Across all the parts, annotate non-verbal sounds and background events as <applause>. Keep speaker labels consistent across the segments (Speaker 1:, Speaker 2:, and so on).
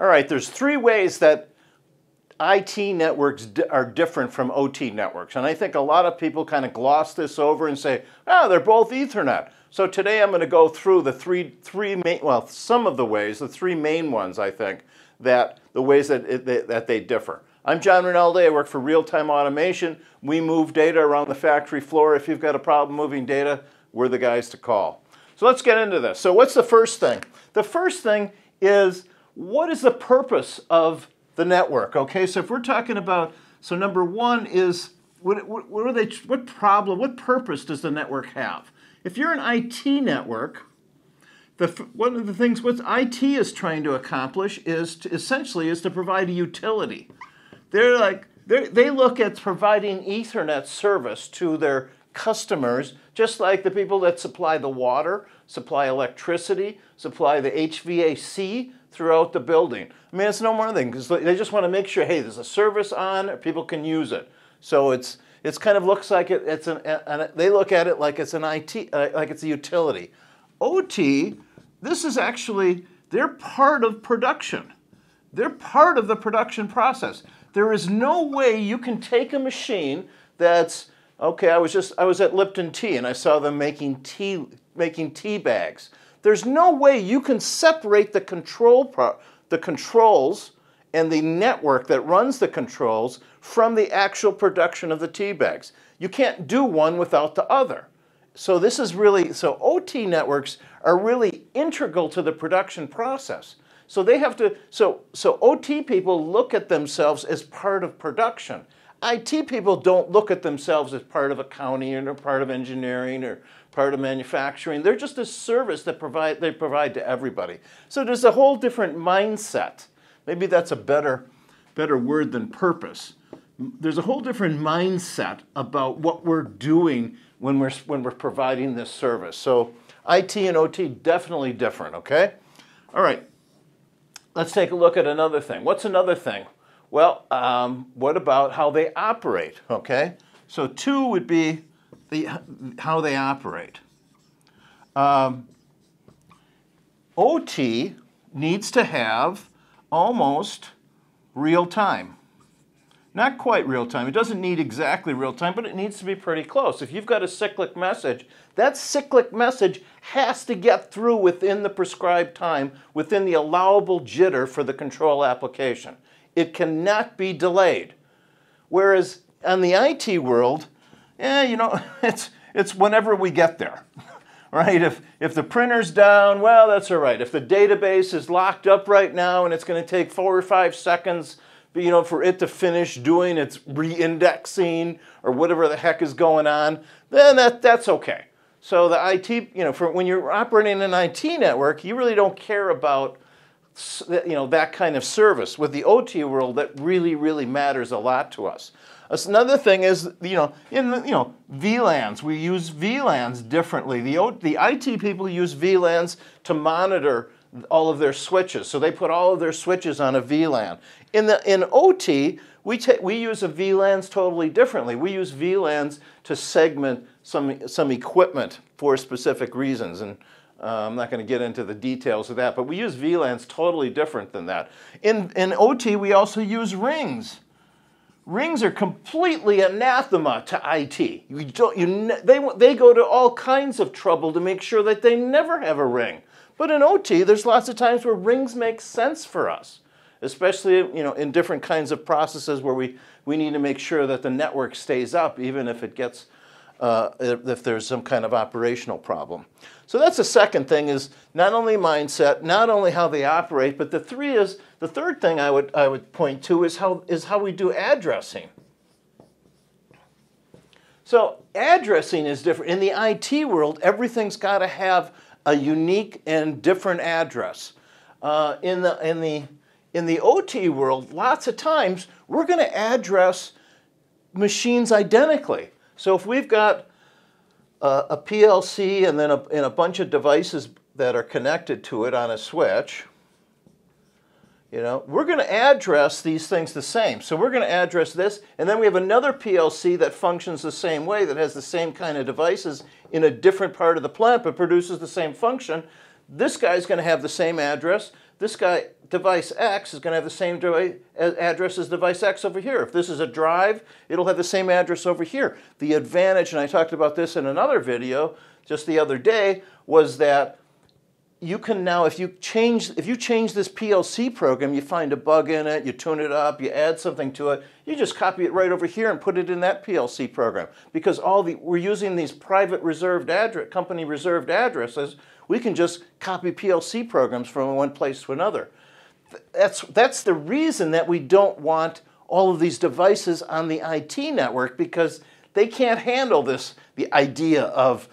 Speaker 1: All right, there's three ways that IT networks are different from OT networks. And I think a lot of people kind of gloss this over and say, oh, they're both Ethernet. So today I'm going to go through the three, three main, well, some of the ways, the three main ones, I think, that the ways that, it, that they differ. I'm John Rinaldi. I work for Real Time Automation. We move data around the factory floor. If you've got a problem moving data, we're the guys to call. So let's get into this. So what's the first thing? The first thing is what is the purpose of the network? Okay, so if we're talking about, so number one is what, what, what are they, what problem, what purpose does the network have? If you're an IT network, the, one of the things what IT is trying to accomplish is to, essentially is to provide a utility. They're like they're, they look at providing Ethernet service to their customers, just like the people that supply the water, supply electricity, supply the HVAC throughout the building. I mean, it's no more than because they just want to make sure, hey, there's a service on, people can use it. So it's it's kind of looks like it, it's an, an they look at it like it's an IT, uh, like it's a utility. OT, this is actually they're part of production. They're part of the production process. There is no way you can take a machine that's okay. I was just I was at Lipton Tea and I saw them making tea making tea bags. There's no way you can separate the control pro, the controls and the network that runs the controls from the actual production of the tea bags. You can't do one without the other. So this is really so OT networks are really integral to the production process. So they have to so so OT people look at themselves as part of production. IT people don't look at themselves as part of accounting or part of engineering or part of manufacturing. They're just a service that provide, they provide to everybody. So there's a whole different mindset. Maybe that's a better, better word than purpose. There's a whole different mindset about what we're doing when we're, when we're providing this service. So IT and OT definitely different, okay? All right, let's take a look at another thing. What's another thing? Well, um, what about how they operate, okay? So two would be the, how they operate. Um, OT needs to have almost real time. Not quite real time. It doesn't need exactly real time, but it needs to be pretty close. If you've got a cyclic message, that cyclic message has to get through within the prescribed time, within the allowable jitter for the control application. It cannot be delayed. Whereas on the IT world, yeah, you know, <laughs> it's, it's whenever we get there, <laughs> right? If, if the printer's down, well, that's all right. If the database is locked up right now and it's going to take four or five seconds, you know, for it to finish doing its re-indexing or whatever the heck is going on, then that, that's okay. So the IT, you know, for when you're operating an IT network, you really don't care about you know that kind of service. With the OT world, that really, really matters a lot to us. Another thing is, you know, in the, you know, VLANs, we use VLANs differently. The, o, the IT people use VLANs to monitor all of their switches. So they put all of their switches on a VLAN. In, the, in OT, we, we use a VLANs totally differently. We use VLANs to segment some, some equipment for specific reasons. And uh, I'm not going to get into the details of that, but we use VLANs totally different than that. In, in OT, we also use rings. Rings are completely anathema to IT. You don't, you they, they go to all kinds of trouble to make sure that they never have a ring. But in OT, there's lots of times where rings make sense for us, especially you know, in different kinds of processes where we, we need to make sure that the network stays up even if it gets uh, if there's some kind of operational problem. So that's the second thing is not only mindset, not only how they operate, but the three is the third thing I would I would point to is how is how we do addressing. So addressing is different. In the IT world, everything's got to have a unique and different address. Uh, in the in the in the OT world, lots of times we're going to address machines identically. So if we've got a, a PLC and then a, and a bunch of devices that are connected to it on a switch, you know, we're going to address these things the same. So we're going to address this, and then we have another PLC that functions the same way, that has the same kind of devices in a different part of the plant, but produces the same function. This guy's going to have the same address. This guy, device X, is going to have the same address as device X over here. If this is a drive, it'll have the same address over here. The advantage, and I talked about this in another video just the other day, was that you can now, if you change, if you change this PLC program, you find a bug in it, you tune it up, you add something to it, you just copy it right over here and put it in that PLC program. Because all the, we're using these private reserved address, company reserved addresses, we can just copy PLC programs from one place to another. That's, that's the reason that we don't want all of these devices on the IT network because they can't handle this, the idea of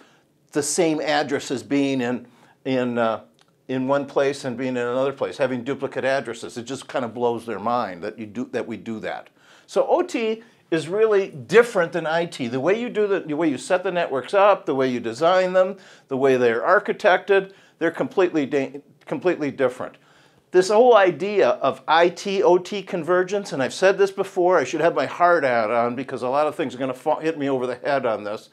Speaker 1: the same addresses being in in, uh, in one place and being in another place, having duplicate addresses. It just kind of blows their mind that, you do, that we do that. So OT is really different than IT. The way you do the, the way you set the networks up, the way you design them, the way they're architected, they're completely, completely different. This whole idea of IT OT convergence, and I've said this before, I should have my hard hat on because a lot of things are going to hit me over the head on this.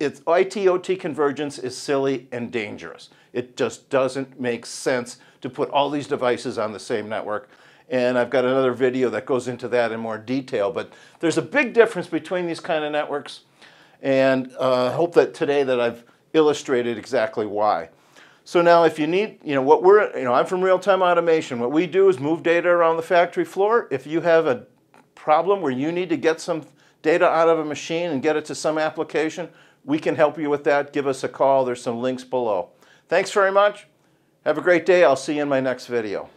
Speaker 1: It's IT OT convergence is silly and dangerous. It just doesn't make sense to put all these devices on the same network. And I've got another video that goes into that in more detail. But there's a big difference between these kind of networks. And uh, I hope that today that I've illustrated exactly why. So now if you need, you know, what we're, you know, I'm from real-time automation. What we do is move data around the factory floor. If you have a problem where you need to get some data out of a machine and get it to some application, we can help you with that. Give us a call. There's some links below. Thanks very much. Have a great day. I'll see you in my next video.